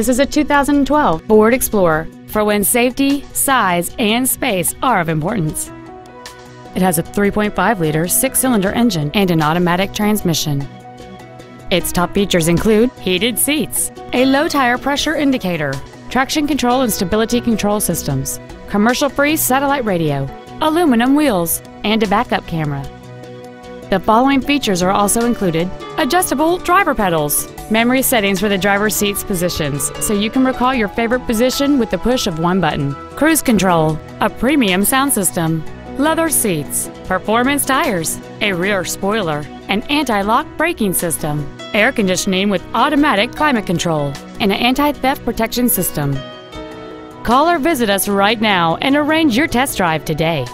This is a 2012 Ford Explorer for when safety, size, and space are of importance. It has a 3.5-liter six-cylinder engine and an automatic transmission. Its top features include heated seats, a low tire pressure indicator, traction control and stability control systems, commercial-free satellite radio, aluminum wheels, and a backup camera. The following features are also included. Adjustable driver pedals, memory settings for the driver's seat's positions, so you can recall your favorite position with the push of one button, cruise control, a premium sound system, leather seats, performance tires, a rear spoiler, an anti lock braking system, air conditioning with automatic climate control, and an anti theft protection system. Call or visit us right now and arrange your test drive today.